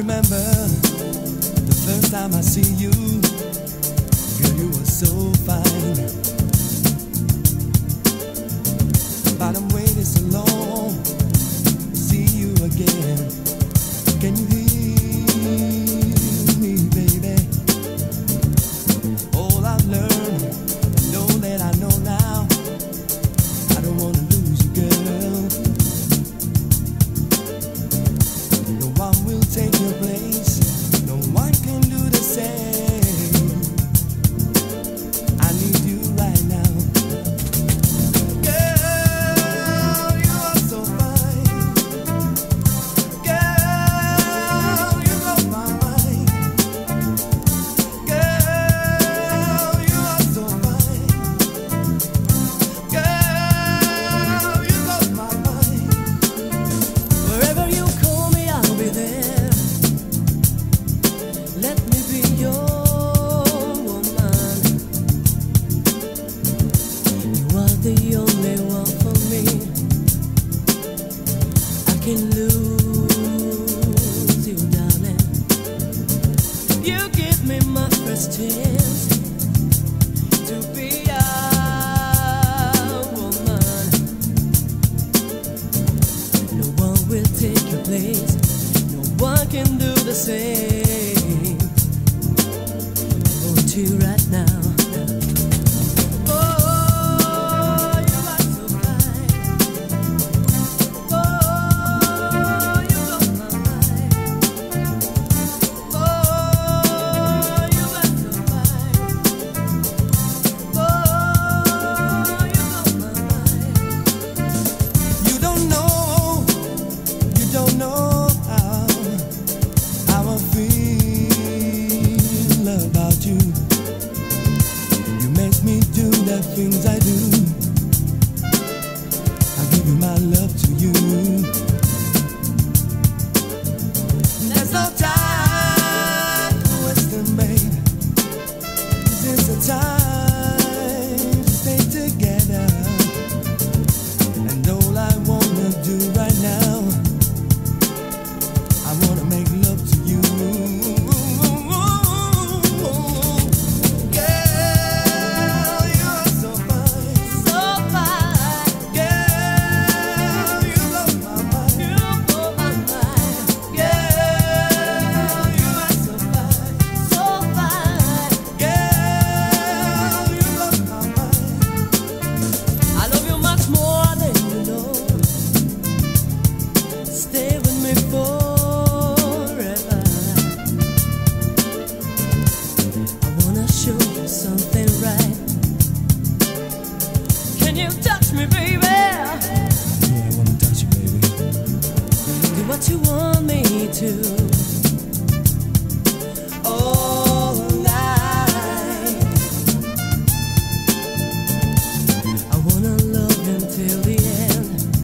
remember the first time I see you. can lose you, darling. You give me my to be a woman. No one will take your place. No one can do the same. For you right now. my love to you. There's no time to waste. This is the time.